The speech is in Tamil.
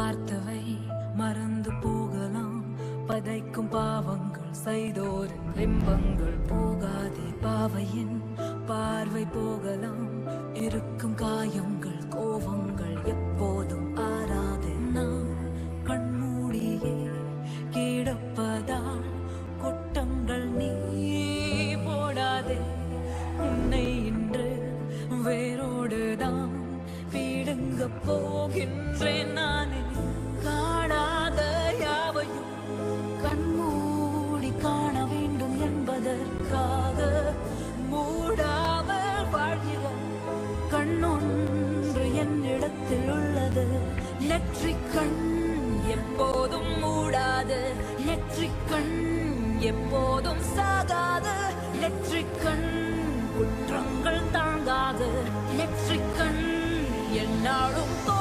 பார்த்தவை மறந்து போகலாம். பதைக்கும் பாவங்கள் செய்தோரின் பிம்பங்கள். போகாதே பாவையின் பார்வை போகலாம். இருக்கும் காயங்கள் கோபங்கள் எப்போதும் ஆறாது. நான் கண்மூடியே கிடப்பதால் கொட்டங்கள் நீ போடாதே. உன்னை இன்று வேரோடுதான் பீடுங்க போகின்றேன் நானே. காணாத யாவையும் கண்மூடி காண வேண்டும் என்பதற்காக மூடாமல் வாழ்கிற கண்ணொன்று என்னிடத்தில் உள்ளது. எலக்ட்ரிக் கண் எப்போதும் மூடாது. எலக்ட்ரிக் கண் எப்போதும் சாகாது. எலக்ட்ரிக் கண் குற்றங்கள் தாங்காது. எலக்ட்ரிக் கண் என்னாலும் போ